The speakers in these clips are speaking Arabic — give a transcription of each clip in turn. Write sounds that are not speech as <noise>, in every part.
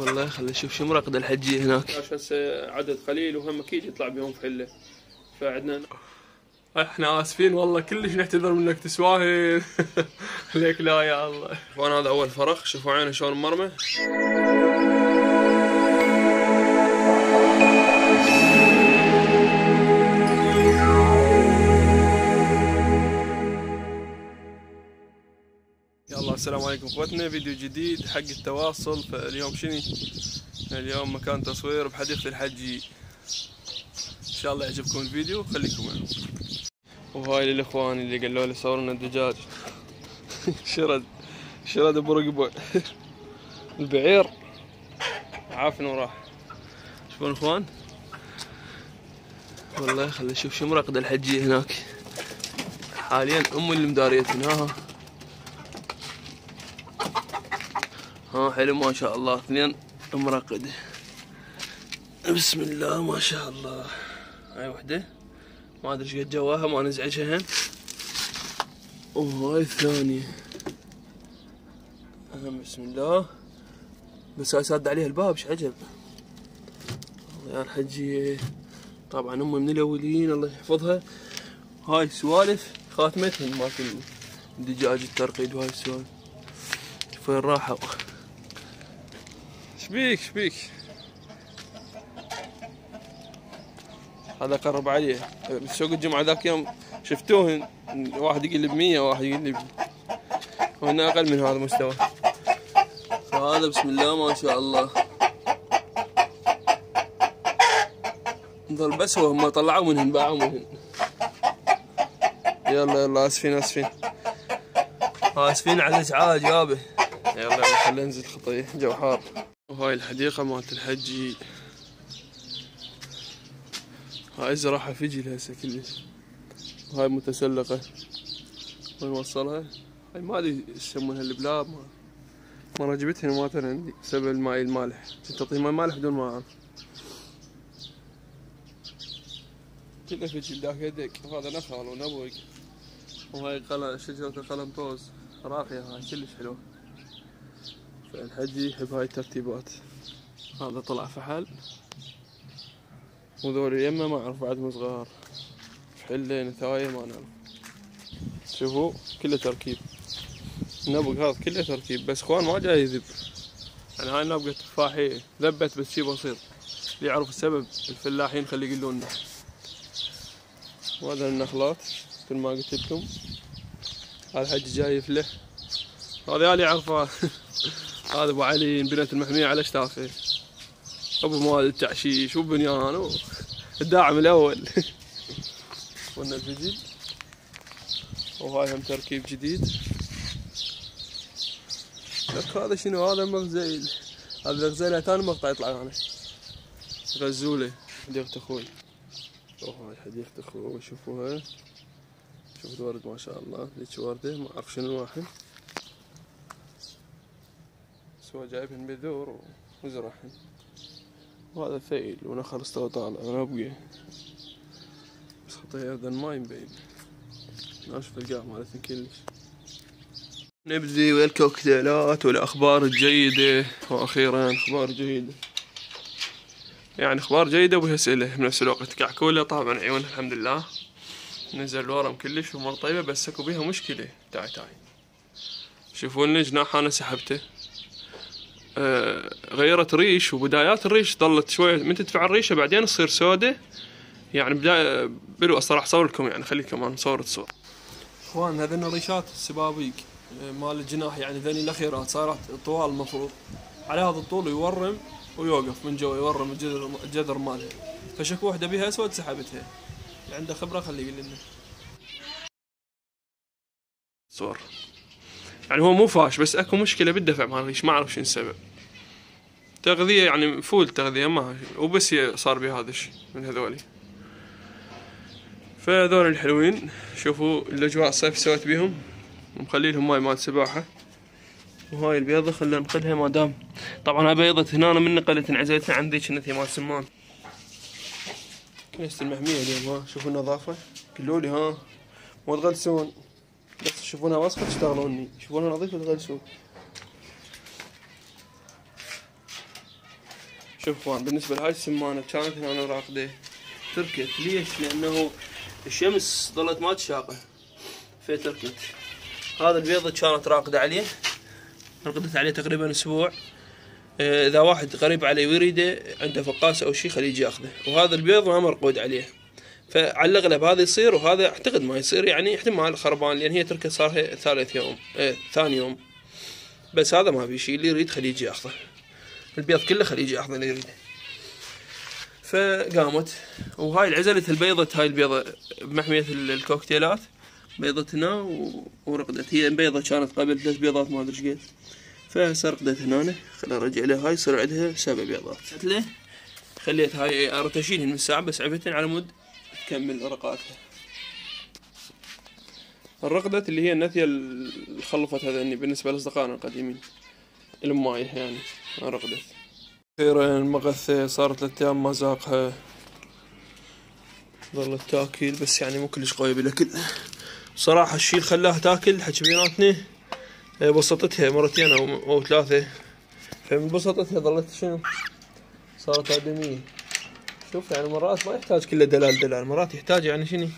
والله خلي أشوف شو مرقد الحجية هناك. عشان هسه عدد قليل وهم أكيد يطلع بيهم فحله فعندنا إحنا آسفين والله كلش نعتذر منك تسواهل <laughs> ليك لا يا الله. اخوان هذا أول فرخ شوفوا عينه شلون مرمى السلام عليكم اخوتنا فيديو جديد حق التواصل. فاليوم شنو؟ اليوم مكان تصوير بحديقة الحجي إن شاء الله يعجبكم الفيديو. خليكم معنا. وهاي للإخوان اللي قالوا لي صور لنا الدجاج. <laughs> شرد شرد أبو رقبة. <laughs> البعير. عافن وراح. شوفون إخوان؟ والله خلي أشوف شو مرقد الحجية هناك. حاليا أم اللي مداريتنا. ها ها حلو ما شاء الله. اثنين مرقد بسم الله ما شاء الله. هاي وحدة. ما أدري إيش قد جواها ما نزعجها. هن وهاي الثانية. بسم الله. بس هاي ساد عليها الباب إيش عجب. يا الحجية طبعا أمي من الأولين الله يحفظها. هاي سوالف خاتمتهن مالت الدجاج الترقيد وهاي السوالف. شوف وين راحوا؟ شبيك شبيك. هذا قرب عليه. بسوق الجمعة ذاك يوم شفتوه واحد يقول لي بمية واحد يقول لي هنا أقل من هذا المستوى. فهذا بسم الله ما شاء الله. ظل بس هو هم طلعوا منهن باعوا منهن يلا يلا آسفين آسفين. آسفين على الإزعاج يابا يلا يلا خلينا ننزل خطية جو حار وهاي الحديقة مالت الحجي هاي زراحة فجل هسه كلش وهاي متسلقة. وين وصلها؟ هاي ما أدري يسمونها اللبلاب ما مرة جبتها ما عندي بسبب الماي المالح. كنت اعطيه ماي مالح بدون ما اعرف كله فجل ذاك يدك هذا نخل ونبوق وهاي قلم شجرة القلم طوز. راقية هاي كلش حلوة. فالحجي يحب هاي الترتيبات. هذا طلع فحل. وذول اليمه ما أعرف بعدهم صغار. فحلة نثاية ما نعرف شوفوا كله تركيب. النبق هذا كله تركيب بس إخوان ما جاي يذب. يعني هاي النبقة تفاحية ذبت بس شي بسيط. اللي يعرف السبب الفلاحين خلي يقولون وهذا النخلات مثل ما قلت لكم. هذا الحج جاي يفلح. هذا اللي يعرفه. <laughs> هذا أبو علي من بنية المحمية على اشتاخه أبو مال التعشيش وبنيان الداعم الأول. <laughs> قلنا الفجل وهاي هم تركيب جديد. لك هذا شنو؟ هذا مغزيل. هذا الغزيلة ثاني مقطع يطلع معنا. غزولة حديقة أخوي. وهاي حديقة أخوي. شوفوها. شوف الورد ما شاء الله. ذيك وردة ما أعرف شنو الواحد. بس هو جايبهن بذور وزرعهن وهذا فيل ونخل استوى طالع ونبقي بس خطيه أيضا ما يبين ناشف القاع مالتن كلش. نبذي والكوكتيلات والأخبار الجيدة. وأخيرا أخبار جيدة. يعني أخبار جيدة وبها أسئلة. بنفس الوقت كعكولة طبعا عيونها الحمد لله. نزل الورم كلش ومر طيبة بس أكو بيها مشكلة. تعي تعي شوفون جناح أنا سحبته. غيرت ريش وبدايات الريش ظلت شوية. من تدفع الريشة بعدين تصير سودة؟ يعني بداية بلو راح أصور لكم يعني خلي كمان نصور الصور إخوان هذين الريشات السبابيق آه، مال الجناح يعني ذني الأخيرات صارت طوال المفروض. على هذا الطول يورم ويوقف من جوا يورم الجذر الجذر مالها فشكو واحدة بيها أسود سحبتها اللي عنده خبرة خليه يقول لنا. صور. يعني هو مو فاش بس أكو مشكلة بالدفع مال الريش ما أعرف شنو السبب تغذية يعني فول تغذية ما وبس صار بي هذا الشيء من هذولي. فهذول الحلوين شوفوا الأجواء الصيف سويت بيهم. ومخلي لهم ماي مال سباحة. وهاي البيضة خلينا نقلها ما دام. طبعا هاي بيضة هنا من نقلت انعزلتها عن ذيك النتي مال سمان. كنيسة المحمية اليوم ها. شوفوا النظافة. قولوا لي ها. مو تغلسون. بس تشوفونها وسخة تشتغلوني شوفونها نظيفة تغلسون شوف إخوان بالنسبة لهاي السمانة كانت هنا راقدة. تركت ليش؟ لأنه الشمس ظلت ما تشاقه فتركت هذا البيضة كانت راقدة عليه. رقدت عليه تقريبا أسبوع. آه، إذا واحد قريب عليه ويريده عنده فقاس أو شيء خليه يجي يأخذه. وهذا البيض ما مرقود عليه. فعلى الأغلب هذا يصير وهذا أعتقد ما يصير يعني احتمال خربان لأن هي تركة صار ثالث يوم آه ثاني يوم. بس هذا ما في شيء اللي يريد خليه يجي يأخذه. البيض كله خليه يجي يأخذه اللي يريده. فقامت وهاي العزلت البيضة هاي البيضة بمحمية ال- الكوكتيلات بيضة هنا و- ورقدت. هي بيضة كانت قبل ثلاث بيضات ما أدري إيش فهسه رقدت هنا خلينا ارجع لها هاي يصير عندها سبع بيضات. خليت هاي اردت اشيلهن من الساعة بس عفتن على مود. تكمل رقاتها الرقدة اللي هي النثية اللي خلفت هذا بالنسبة لأصدقائنا القديمين. الماية يعني رقدت أخيرا المغثة صارت ثلاث أيام ما ذاقها ظلت تاكل بس يعني مو كلش قوية بالأكل. صراحة الشي اللي خلاها تاكل حكي بيناتنا آه، بسطتها مرتين أو ثلاثة. فمن بسطتها ظلت شنو؟ صارت آدمية شوف يعني مرات ما يحتاج كله دلال دلال. مرات يحتاج يعني شنو؟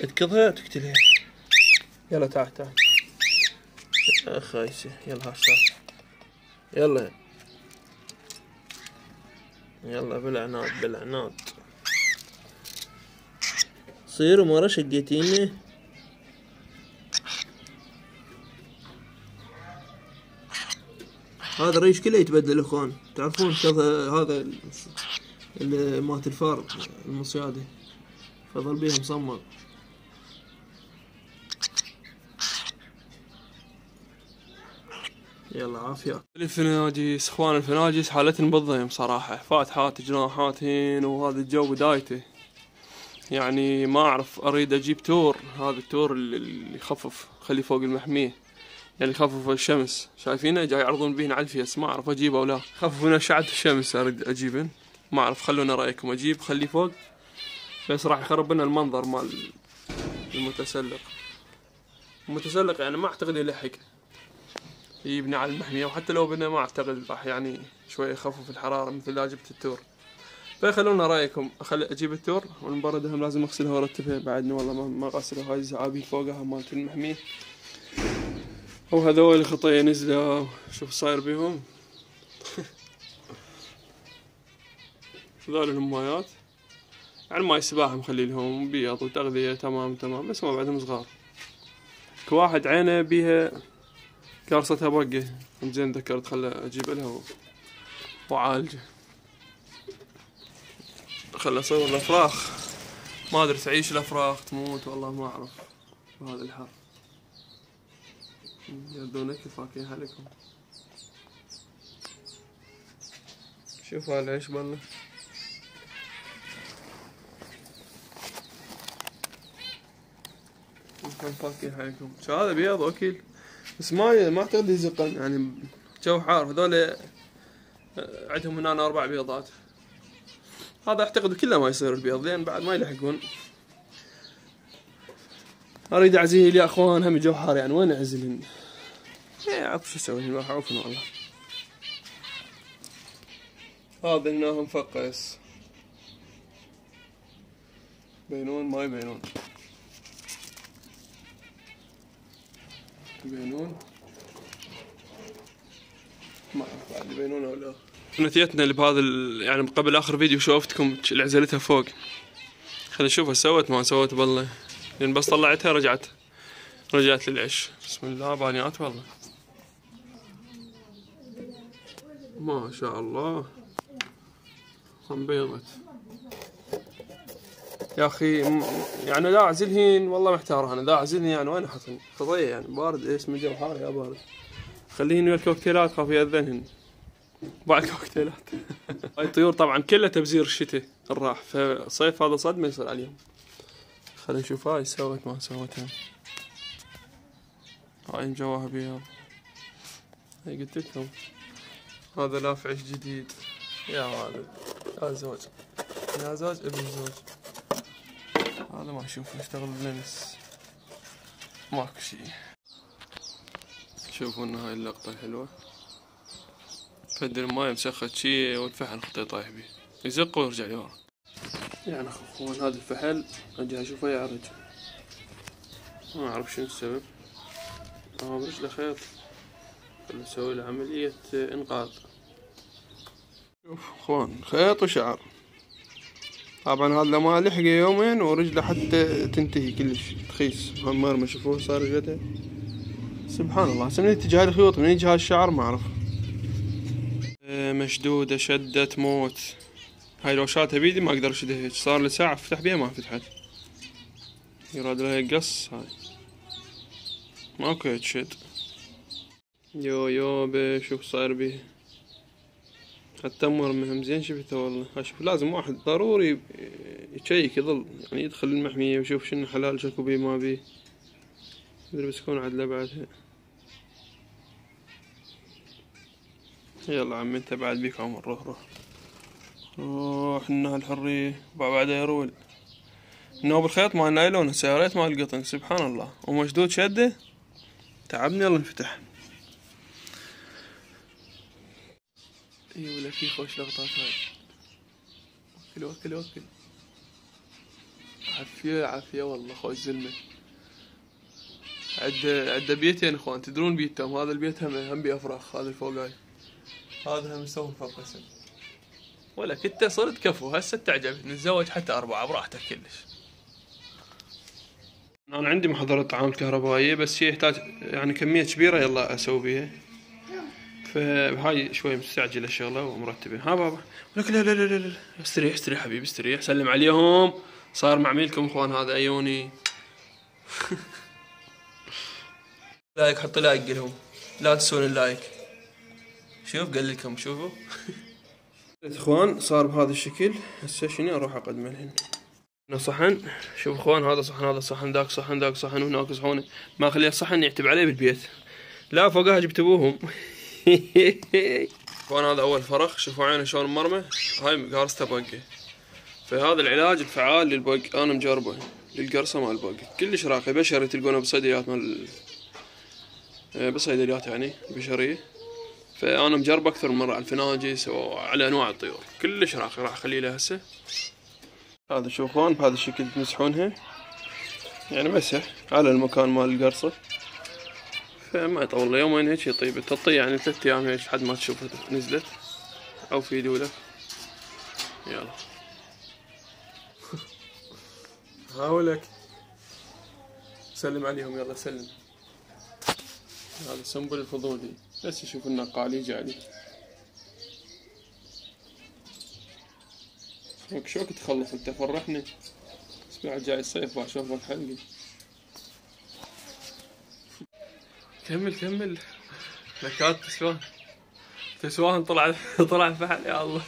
تكضها تقتلها يلا تعال تعال. يا خايسة يلا هاش تعال يلا. يلا بالعناد بالعناد. صيروا مرة شقيتيني. هذا الريش كله يتبدل إخوان. تعرفون هذا؟ ال- ال- مالت الفار المصيادة فظل بيها مصمم. يلا عافية. الفناجيس إخوان الفناجيس حالتهم بالضيم صراحة. فاتحات جناحاتهن وهذا الجو بدايته. يعني ما أعرف أريد أجيب تور. هذا التور اللي اللي يخفف خليه فوق المحمية. يعني يخفف الشمس. شايفينه؟ جاي يعرضون بيهن على الفيس. ما أعرف أجيبه أو لا. خفف من أشعة الشمس أريد اجيبه ما أعرف خلونا رأيكم أجيب خليه فوق. بس راح يخرب لنا المنظر مال المتسلق. المتسلق يعني ما أعتقد يلحق. يبني على المحمية وحتى لو بنى ما أعتقد راح يعني شوي يخفف الحرارة مثل لا جبت التور. فخلولنا رأيكم. أخلي أجيب التور والمبردة هم لازم أغسلها وأرتبها بعدني والله ما غسلها. هاي الزعابي فوقها مالت المحمية. وهذول خطية نزلوا شوف صاير بيهم. <laughs> هذول الهمايات يعني ماي سباحة مخلي لهم بيض وتغذية تمام تمام بس ما بعدهم صغار. كل واحد عينه بيها كارصتها بقه زين ذكرت خل أجيب لها وعالجه خل أصور الافراخ ما أدري تعيش الافراخ تموت والله ما أعرف. بهذا الحر يردونك فاكيها لكم شوف هالعيش بالله فاكيها لكم شو هذا بيض اكل بس ما ما أعتقد يزقن يعني جو حار. هذول آه، عندهم هنا أربع بيضات. هذا أعتقد كله ما يصير البيض لين بعد ما يلحقون. أريد أعزيه يا أخوان هم جو حار يعني وين اعزلهن؟ إيه شو أسوي؟ اعرفن والله. هذا هنا مفقس بينون ما يبينون. يبينون ما أعرف بعد يبينون أو لا. نتيتنا اللي بهذا. يعني قبل آخر فيديو شوفتكم عزلتها فوق. خلينا نشوفها سوت ما سوت بالله لأن بس طلعتها رجعت. رجعت للعش. بسم الله بانيات والله. ما شاء الله. هم بيضت يا أخي يعني لا اعزلهن والله محتار أنا. لا اعزلهن يعني وين احطهن قضية يعني. بارد اسم الجو حار يا بارد. خليهن ويا الكوكتيلات خاف ياذنهن بعد كوكتيلات. هاي الطيور طبعا كلها تبزير الشتاء الراح. فصيف هذا صد ما يصير عليهم. خلينا نشوف. هاي سوت ما سوتها هاي مجواها بيض هاي قلت لكم. هذا لافعش جديد. يا ولد. يا زوج. يا زوج ابن زوج. هذا ما أشوف يشتغل بلمس ماكو شي. شوفوا إن هاي اللقطة الحلوة فد الماي مسخت شي والفحل خطي طايح بيه. يزق ويرجع لورا. يعني اخوان هذا الفحل أجي أشوفه يعرج ما أعرف شنو السبب. آه برجله خيط نسوي له عملية إنقاذ. شوف إخوان خيط وشعر. طبعا هذا ما لحق يومين ورجلة حتى تنتهي كلش تخيس ما شوفوه صار رجلته سبحان الله. من اتجاه الخيوط من يجي هالشعر ما أعرف. إيه، مشدودة شدة موت. هاي لو شادتها بيدي ما أقدر أشدها. هيك صار لي ساعة أفتح بيها؟ ما فتحت يراد لها قص هاي. ماكو هيك شد يو يو شوف صاير بيه حتى مهم زين شفته والله. أشوف لازم واحد ضروري يشيك يظل يعني يدخل المحمية ويشوف شنو حلال شكو بيه ما بيه. مدري بس يكون عدله بعدها يلا عمي انت بعد بيك عمر روح روح. روح انها الحرية. بعدها يرول نوب الخيط مال نايلون هسه يا ريت مال القطن سبحان الله. ومشدود شده. تعبني يلا انفتح. اي ولا في خوش لقطات هاي وكل وكل وكل. عافية عافية والله خوش زلمة. عد عد بيتين إخوان تدرون بيتهم؟ هذا البيت هم هم بيفرخ هذا الفوقاي هذا هم مسوي فرق اسم ولا كنت صرت كفو هسه تعجب. نتزوج حتى أربعة براحتك كلش. أنا عندي محضرة طعام كهربائية بس هي يحتاج يعني كمية كبيرة يلا أسوي بيها. فهاي شوي مستعجلة الشغلة ومرتبة. ها بابا؟ لك لا لا لا لا. استريح استريح حبيبي استريح. سلم عليهم. صار معميلكم إخوان هذا أيوني. <laughs> لايك حط لايك لهم لا تنسون اللايك. شوف قال لكم شوفوا. <laughs> إخوان صار بهذا الشكل. هسه شنو؟ أروح أقدمه الحين هنا صحن. شوف إخوان هذا صحن هذا صحن ذاك صحن ذاك صحن وهناك صحن. ما اخليه صحن يعتب عليه بالبيت. لا فوقها جبت ابوهم <laughs> <laughs> اخوان هذا أول فرخ. شوفوا عينه شلون مرمى. هاي قارصته بقه فهذا العلاج الفعال للبق. أنا مجربه. للقرصة مال البق. كلش راقي. بشري تلقونه بالصيدليات مال آه، بالصيدليات يعني بشريه فأنا مجرب أكثر من مرة على الفناجس وعلى أنواع الطيور. كلش راقي. راح أخليه له هسه. هذا شوفون بهذا الشكل تمسحونها. يعني مسح على المكان مال القرصة. فما يطول يومين هيك يطيب. تطي يعني ثلاث أيام هيك لحد ما تشوفها نزلت أو في دولة. يلا. <laughs> هاولك. سلم عليهم يلا سلم. هذا سنبل الفضولي. بس يشوف النقال يجي عليه شوك شوك تخلص؟ انت فرحني. أسبوع جاي الصيف بشوف الحلقة. كمل كمل. لكات تسوان تسوان طلع <laughs> طلع فحل يا الله.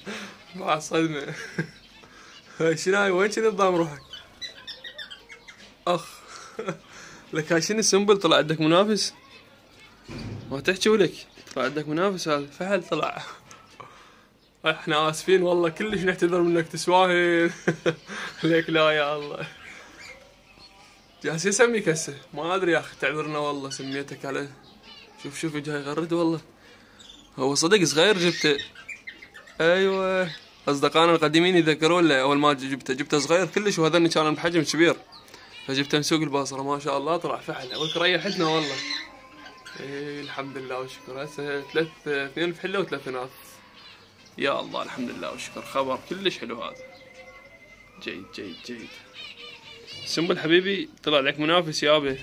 <laughs> مع صدمة. شنو هاي؟ وين كذا تضام روحك؟ أخ. <laughs> لك هاي شنو السنبل؟ طلع عندك منافس؟ ما تحكي ولك. طلع عندك منافس هذا فحل طلع. إحنا آسفين والله كلش نعتذر منك تسواهل ليك لا يا الله. جالس يسميك هسه ما أدري يا أخي تعذرنا والله سميتك على شوف شوف جاي يغرد والله. هو صدق صغير جبته. أيوه. أصدقائنا القديمين يذكرون له أول ما جبته. جبته صغير كلش وهذني كان بحجم كبير. فجبته من سوق البصره ما شاء الله طلع فحل وك ريحتنا والله. إيه الحمد لله والشكر. هسه ثلاث اثنين فحله وثلاث اناث يا الله الحمد لله والشكر. خبر كلش حلو هذا. جيد جيد جيد. سنبل حبيبي طلع لك منافس يابا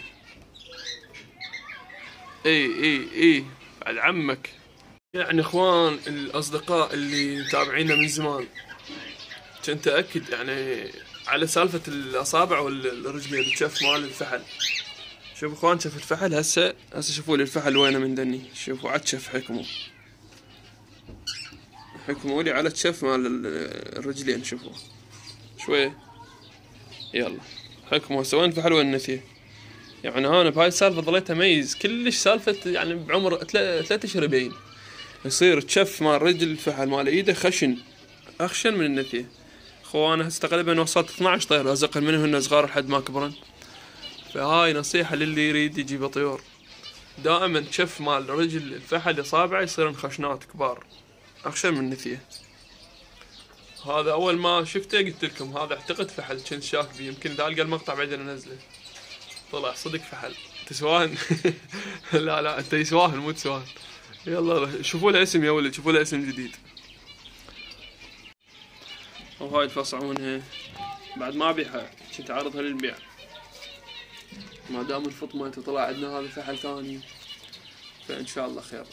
إي إي إي بعد عمك. يعني إخوان الأصدقاء اللي متابعينا من زمان كنت أكد يعني على سالفة الأصابع والرجلين الشف مال الفحل. شوفوا إخوان شف الفحل هسه هسه شوفوا لي الفحل وينه من دني. شوفوا عد شف حكمه. حكموا لي على الشف مال الرجلين شوفوا. شوية يلا. حكموا هسه وين فحل وين النثيه يعني أنا بهاي السالفة ظليت أميز كلش سالفة يعني بعمر ثلاث أشهر يبين يصير تشف مال رجل الفحل مال إيده خشن أخشن من النثيه أخوان هسه تقريبا وصلت 12 طير ازقل منهن صغار لحد ما كبرن. فهاي نصيحة للي يريد يجيب طيور. دائما شف مال رجل الفحل إصابعه يصيرن خشنات كبار. أخشن من النثيه هذا أول ما شفته قلت لكم هذا أعتقد فحل. كنت شاك بيه. يمكن اذا القى المقطع بعدين أنزله. طلع صدق فحل. تسواهن <laughs> لا لا أنت يسواهن مو تسواهن. يلا شوفوا له اسم يا ولد. شوفوا له اسم جديد. وهاي الفصعونها بعد ما أبيعها كنت عارضها للبيع. ما دام الفطمة تطلع عندنا هذا فحل ثاني. فإن شاء الله خير.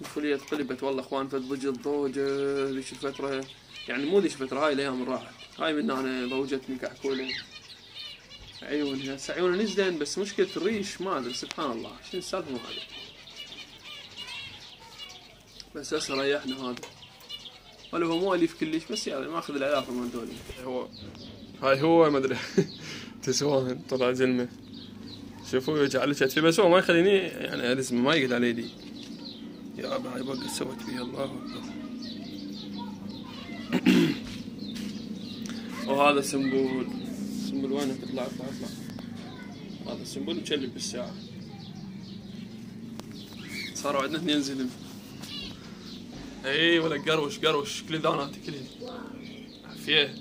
الفولية قلبت. والله أخوان فتضج الضوجة ذيك الفترة. يعني مو ذيك الفترة هاي الأيام اللي راحت هاي من أنا ضوجتني كحكولة عيونها هسه عيونها نزلن بس مشكلة الريش ما أدري سبحان الله. شنو السالفة؟ ما ادري بس هسه ريحنا هذا. ولا هو مو أليف كلش بس يعني ماخذ العلاقة مال دولي هو هاي هو ما أدري. <laughs> تسواهن طلع زلمة شوفوا يرجع لك فيه بس هو ما يخليني يعني ما يقعد على يدي. يا هاي بقى سويت فيها الله أكبر. وهذا سنبول سنبول وينك اطلع اطلع اطلع. هذا سنبول مكلب بالساعة. صاروا عندنا اثنين زلم. اي ولا قروش قروش. كل داناتي كلهن عافية.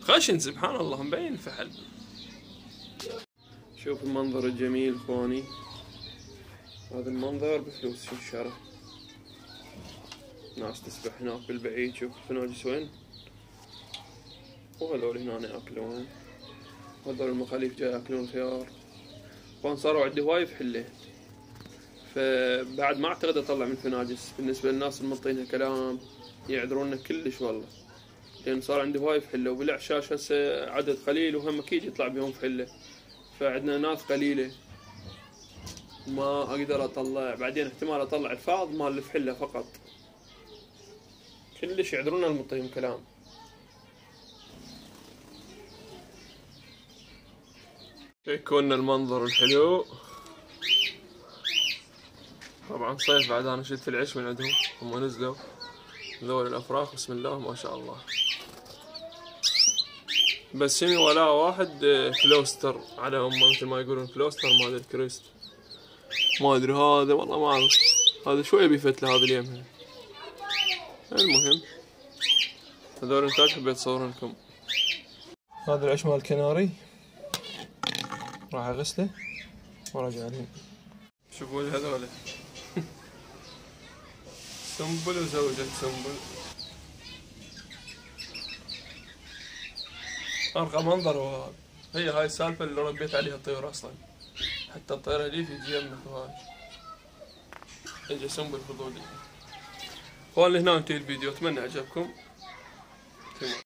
خشن سبحان الله مبين فحل شوف المنظر الجميل اخواني هذا المنظر بفلوس الشارع ناس تسبح هناك بالبعيد شوف الفناجس وين. وهذول هنا ياكلون هذول المخاليف جاي ياكلون خيار. اخوان صاروا عندي هواي فحله فبعد ما أعتقد أطلع من فناجس. بالنسبة للناس المنطينها كلام يعذرونا كلش والله. لأن صار عندي هواي فحله وبالاعشاش هسه عدد قليل وهم أكيد يطلع بيهم فحله فعندنا ناس قليلة. ما أقدر أطلع. بعدين احتمال أطلع الفاض مال الفحله فقط. كلش يعذرونا المطيم كلام. يكون المنظر الحلو. طبعا صيف بعد أنا شلت العيش من عندهم. هم نزلوا ذول الأفراخ. بسم الله ما شاء الله. بس هني ولا واحد آه، كلوستر. على هم مثل ما يقولون كلوستر مال الكريست ما أدري هذا والله ما أعرف. هذا شوية بيفتله هذا اليمين المهم هذول انتاج حبيت اصور لكم. هذا العيش مال الكناري راح أغسله وراجع لهم شوفوا هذول. سنبل وزوجة سنبل. أرقى منظر وهذا هي هاي السالفة اللي ربيت عليها الطيور أصلا. حتى الطير هذيك يجي يمك وهاي اجى سنبل فضولي. وهنا هنا انتهي الفيديو أتمنى عجبكم